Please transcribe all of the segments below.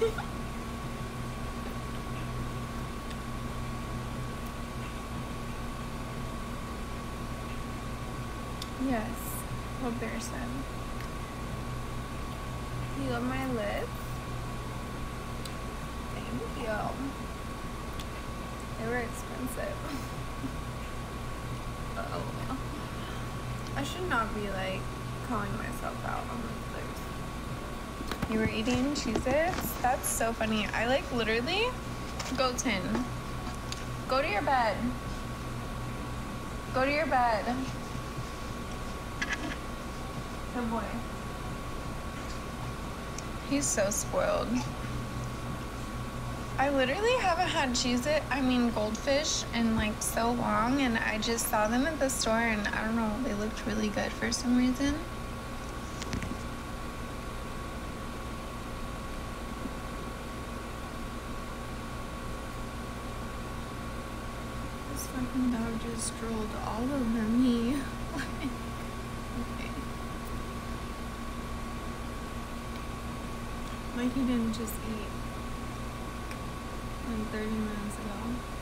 yes, what Bear said. You love my lips? Thank you. They were expensive. oh. I should not be like calling myself out on. You were eating Cheez-Its? That's so funny. I like literally go tin. Go to your bed. Go to your bed. Good boy. He's so spoiled. I literally haven't had Cheez-It, I mean goldfish in like so long and I just saw them at the store and I don't know, they looked really good for some reason. This fucking dog just strolled all over me. okay. Like he didn't just eat like 30 minutes ago.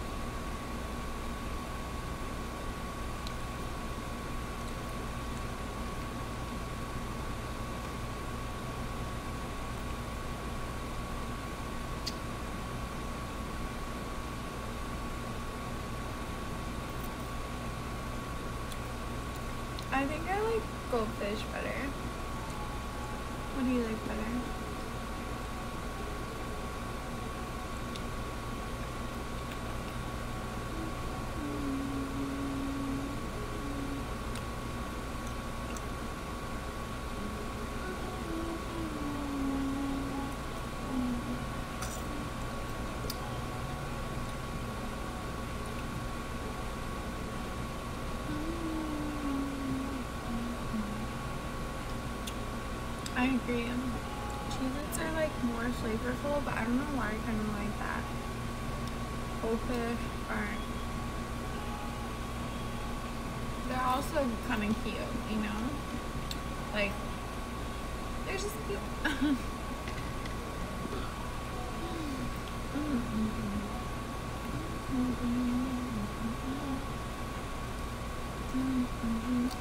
I think I like goldfish better. What do you like better? I agree. Cheez-Its are like more flavorful, but I don't know why I kind of like that. Goldfish aren't. They're also kind of cute, you know? Like, they're just cute.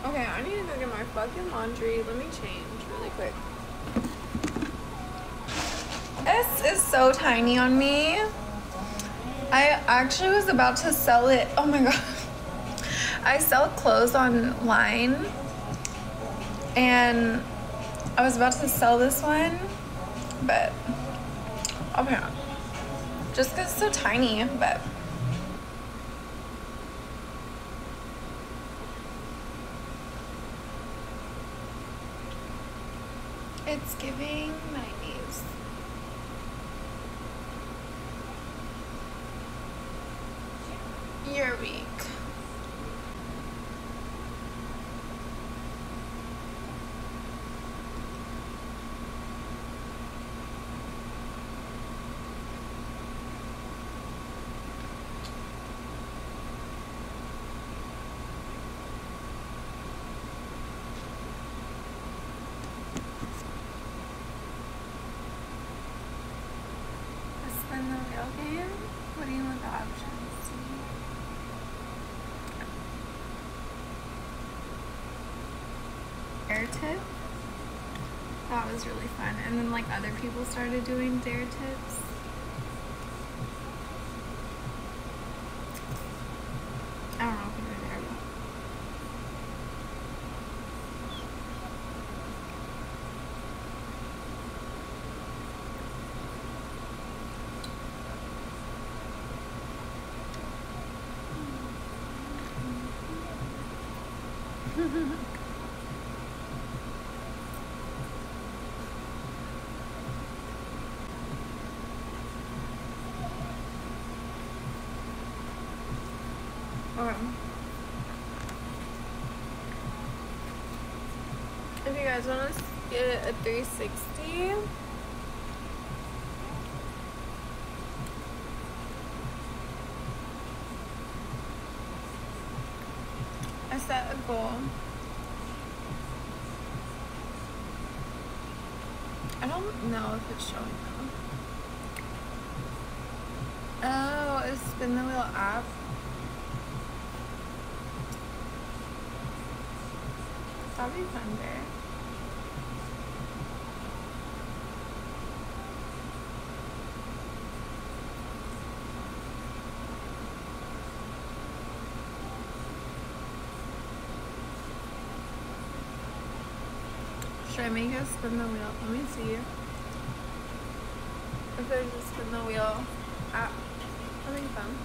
Okay, I need to go get my fucking laundry. Let me change really quick. This is so tiny on me. I actually was about to sell it. Oh my god. I sell clothes online and I was about to sell this one, but oh okay. Just because it's so tiny, but It's giving 90s. You're weak. Spin the wheel game? Do you want the options? Dare tip? That was really fun. And then like other people started doing dare tips. I don't know if you were there, but If you guys want to get a 360, I set a goal. I don't know if it's showing though. Oh, it's spin the wheel app? That'd be fun there. Should I make us spin the wheel? Let me see. If there's a spin the wheel app. That'd fun.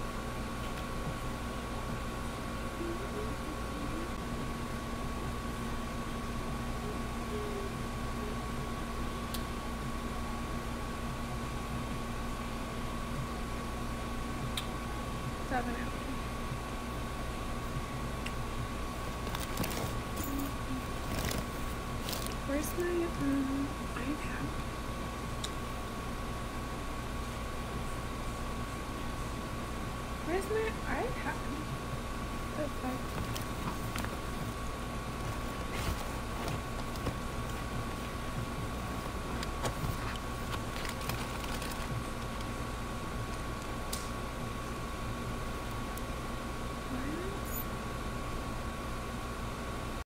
Where's my um, iPad? Where's my iPad? The fuck?